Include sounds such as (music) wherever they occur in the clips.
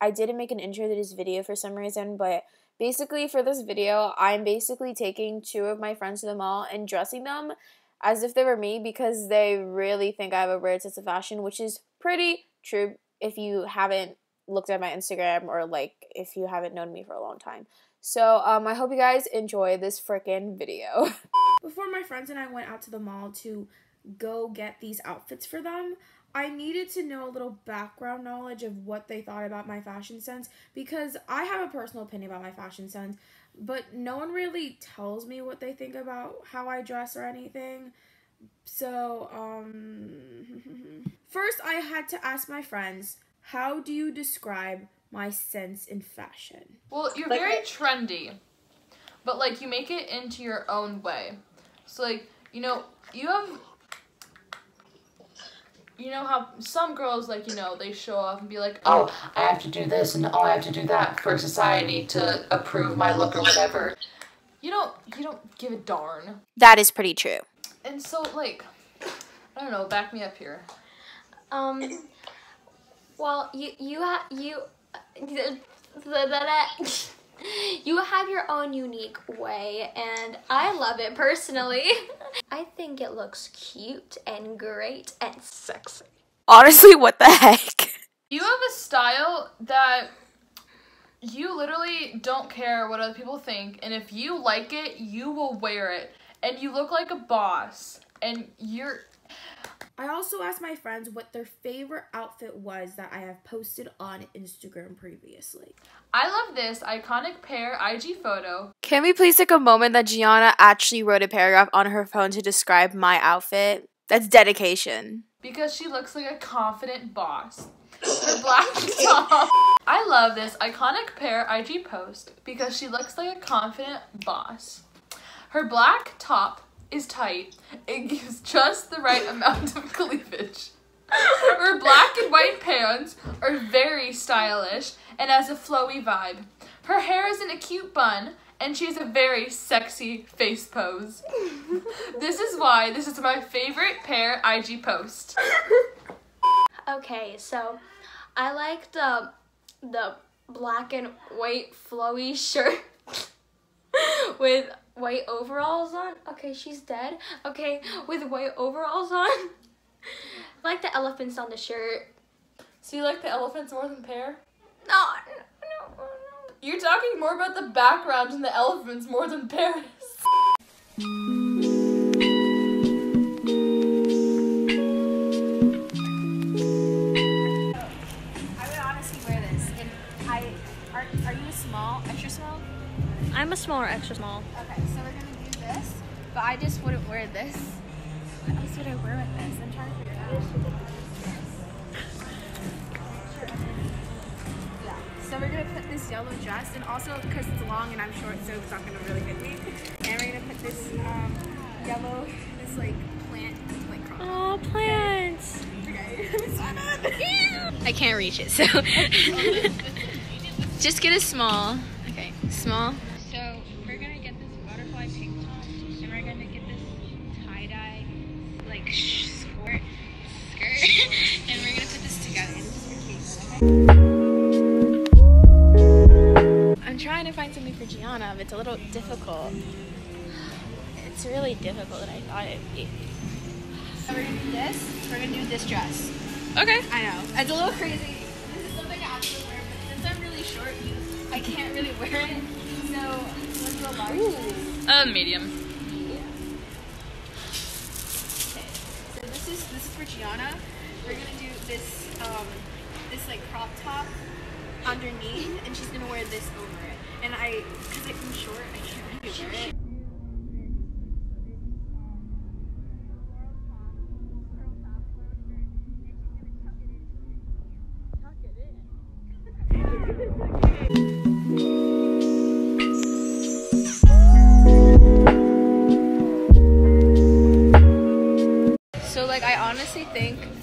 I didn't make an intro to this video for some reason, but basically for this video, I'm basically taking two of my friends to the mall and dressing them as if they were me because they really think I have a weird sense of fashion, which is pretty true if you haven't looked at my Instagram or like if you haven't known me for a long time. So um, I hope you guys enjoy this freaking video. (laughs) Before my friends and I went out to the mall to go get these outfits for them, I needed to know a little background knowledge of what they thought about my fashion sense because I have a personal opinion about my fashion sense, but no one really tells me what they think about how I dress or anything. So, um, (laughs) first I had to ask my friends, how do you describe my sense in fashion? Well, you're Like, very I- trendy, but like you make it into your own way. So like you know you have. You know how some girls like you know they show off and be like, oh, I have to do this and oh, I have to do that for society to approve my look or whatever. You don't you don't give a darn. That is pretty true. And so like, I don't know, back me up here. Um. Well, you you ha- you (laughs) (laughs) you have your own unique way, and I love it personally. (laughs) I think it looks cute and great and sexy. Honestly, what the heck? (laughs) You have a style that you literally don't care what other people think, and if you like it, you will wear it, and you look like a boss, and you're. I also asked my friends what their favorite outfit was that I have posted on Instagram previously. I love this iconic pair IG photo. Can we please take a moment that Gianna actually wrote a paragraph on her phone to describe my outfit? That's dedication. because she looks like a confident boss. Her black (laughs) top. I love this iconic pair IG post because she looks like a confident boss. Her black top is tight. It gives just the right amount of (laughs) cleavage. Her black and white pants are very stylish and has a flowy vibe. Her hair is in a cute bun and she has a very sexy face pose. (laughs) this is why this is my favorite pair IG post. Okay, so I like the the black and white flowy (laughs) shirt with white overalls on. Okay, she's dead. Okay, with white overalls on. I (laughs) like the elephants on the shirt. So you like the elephants more than pear? No, no, no, no. You're talking more about the background and the elephants more than Paris. I'm a smaller, extra small. Okay, so we're gonna do this. But I just wouldn't wear this. What else would I wear with this? I'm trying to figure it out. Yeah. So we're gonna put this yellow dress, and also because it's long and I'm short, so it's not gonna really fit me. And we're gonna put this um, yellow, this like plant, like crop. Oh, plants. Okay. (laughs) I can't reach it, so (laughs) just get a small. Okay, small. This butterfly pink top, and we're gonna get this tie dye like skirt, skirt, (laughs) and we're gonna put this together. I'm trying to find something for Gianna, but it's a little difficult. It's really difficult than I thought it'd be. So We're gonna do this. We're gonna do this dress. Okay. I know. It's a little crazy. This is something I have to wear, but since I'm really short, I can't really wear it. So large. Uh, medium. Okay. So this is this is for Gianna. We're gonna do this um this like crop top underneath, and she's gonna wear this over it. And I, cause I'm short, I can't really wear it.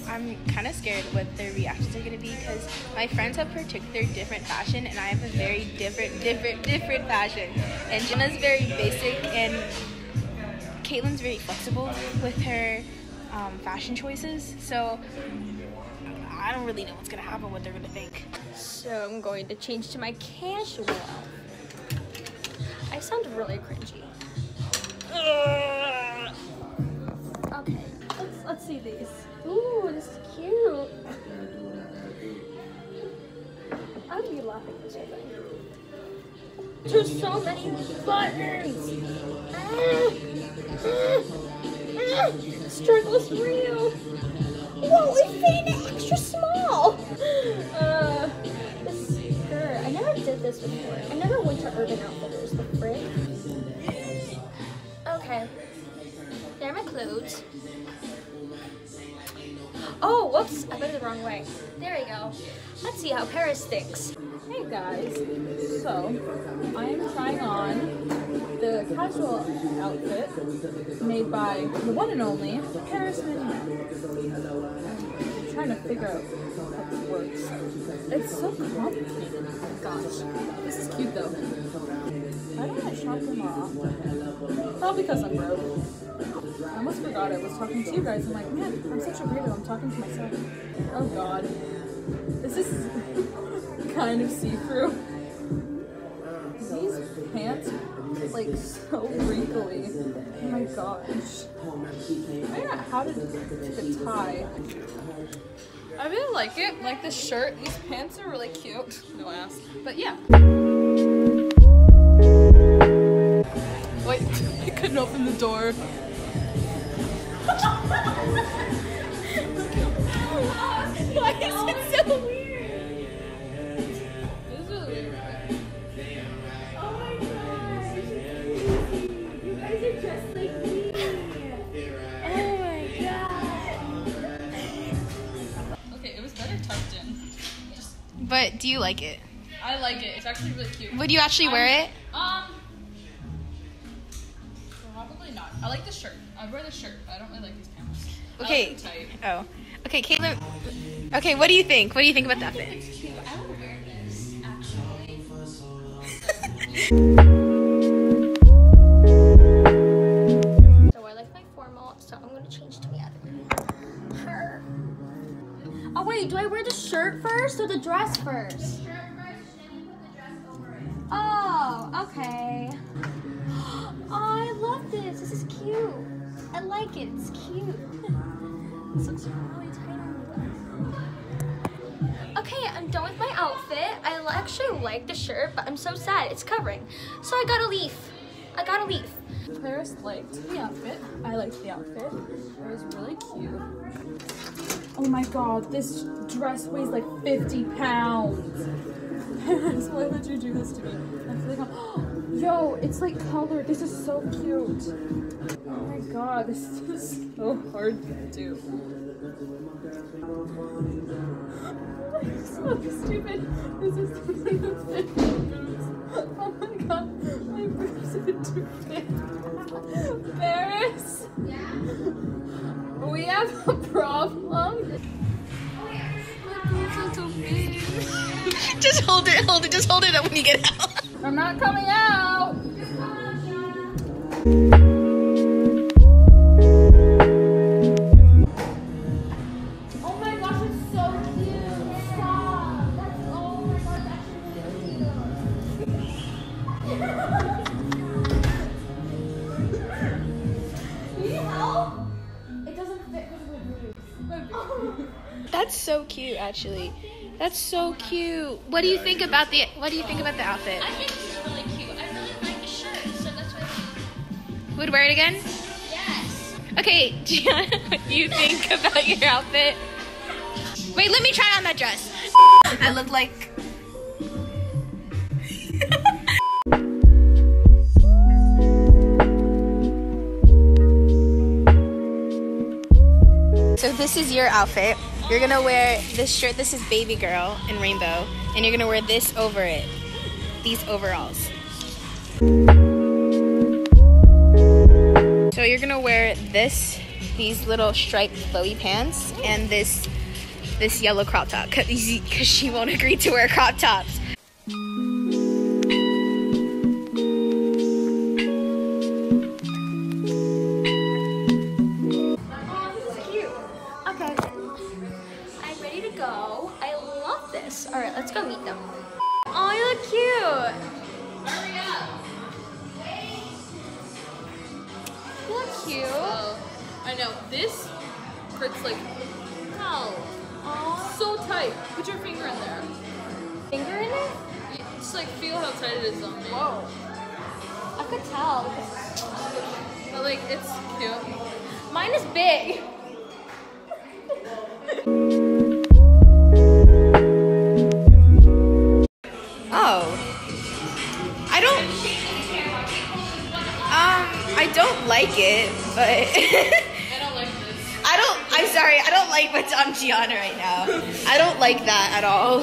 I'm kind of scared what their reactions are gonna be because my friends have particular different fashion and I have a very different, different, different fashion. And Gianna's very basic and Kaitlyn's very flexible with her um, fashion choices. So I don't really know what's gonna happen, what they're gonna think. So I'm going to change to my casual outfit. I sound really cringy. Ugh. See these. Ooh, this is cute. I would be laughing at this. There's so many buttons. Ah. Ah. Ah. Struggle's real. Whoops! I it the wrong way. There we go. Let's see how Paris thinks. Hey guys, so I am trying on the casual outfit made by the one and only Paris. I'm trying to figure out how this works. It's so complicated. Gosh, this is cute though. Why don't I shop here more often? Not because I'm broke. I almost forgot I was talking to you guys. I'm like, man, I'm such a weirdo. I'm talking to myself. Oh god. Is this is (laughs) kind of see-through. These pants like so wrinkly. Oh my gosh. I know how to the tie. I really like it. Like the shirt. These pants are really cute. No ass. But yeah. I couldn't open the door. Why is it so weird? This is really weird. Okay, it was better tucked in. But do you like it? I like it. It's actually really cute. Would you actually wear um, it? I like the shirt. I'd wear the shirt. but I don't really like these pants. Like Okay. tight. Oh. Okay, Kaitlyn. Okay, what do you think? What do you think about that outfit? Like it. It's cute. This looks really. Okay, I'm done with my outfit. I actually like the shirt, but I'm so sad. It's covering. So I gotta leave. I gotta leave. Paris liked the outfit. I liked the outfit. It was really cute. Oh my god, this dress weighs like 50 pounds. (laughs) Paris, why would you do this to me? (gasps) Yo, it's like colored. This is so cute. Oh my god, this is (laughs) so hard to do. (laughs) so stupid. This is something that fit boobs. Oh my god, my boobs are too big. Paris? We have a problem. My boobs are too big. Just hold it, hold it, just hold it up when you get out. I'm not coming out. Cute, actually. That's so cute. What do you think about the What do you think about the outfit? I think this is really cute. I really like the shirt, so that's why. Would wear it again? Yes. Okay, Gianna, (laughs) what do you think about your outfit? Wait, let me try on that dress. I look like. (laughs) so this is your outfit. You're gonna wear this shirt. This is baby girl in rainbow, and you're gonna wear this over it. These overalls. So you're gonna wear this, these little striped flowy pants, and this this yellow crop top, cause (laughs) she won't agree to wear crop tops. Like no. So tight. Put your finger in there. Finger in it? You- Just like feel how tight it is on me. Whoa. I could tell. But like it's cute. Mine is big. (laughs) Oh. I don't. Um, I don't like it, but (laughs) sorry. I don't like what's on Gianna right now. I don't like that at all.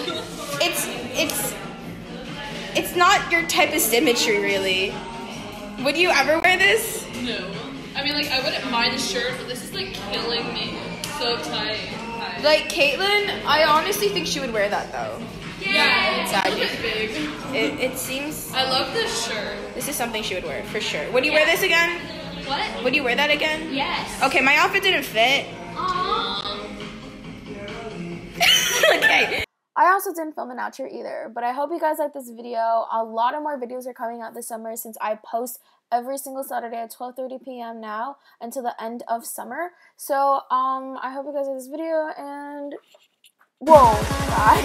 It's it's it's not your type of symmetry, really. Would you ever wear this? No. I mean like I wouldn't mind the shirt, but this is like killing me. So tight. Like Kaitlyn, I honestly think she would wear that though. yeah, it's Yeah, a little bit big. It, it seems I love this shirt. this is something she would wear for sure. Would you wear this again? What? Would you wear that again? Yes. Okay, my outfit didn't fit. (laughs) Okay. I also didn't film an outro either, but I hope you guys like this video. A lot of more videos are coming out this summer since I post every single Saturday at 12:30 p.m. now until the end of summer. So, um I hope you guys like this video and whoa, (laughs) bye.